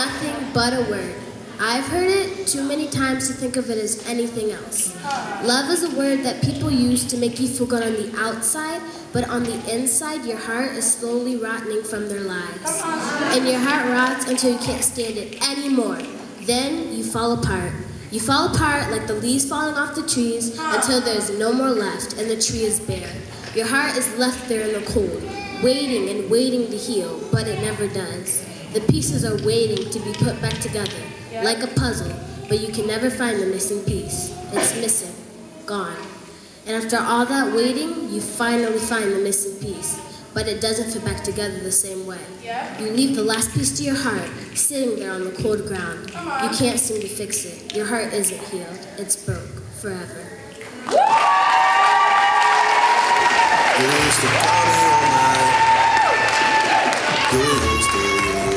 nothing but a word. I've heard it too many times to think of it as anything else. Love is a word that people use to make you feel good on the outside, but on the inside, your heart is slowly rotting from their lives. And your heart rots until you can't stand it anymore. Then you fall apart. You fall apart like the leaves falling off the trees until there's no more left and the tree is bare. Your heart is left there in the cold, waiting and waiting to heal, but it never does. The pieces are waiting to be put back together, like a puzzle, but you can never find the missing piece. It's missing, gone. And after all that waiting, you finally find the missing piece, but it doesn't fit back together the same way. You leave the last piece to your heart, sitting there on the cold ground. You can't seem to fix it. Your heart isn't healed. It's broke forever. Thursday, party all night. Thursday.